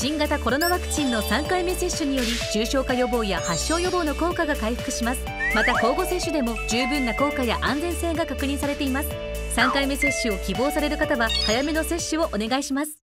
新型コロナワクチンの3回目接種により重症化予防や発症予防の効果が回復します。また交互接種でも十分な効果や安全性が確認されています。3回目接種を希望される方は早めの接種をお願いします。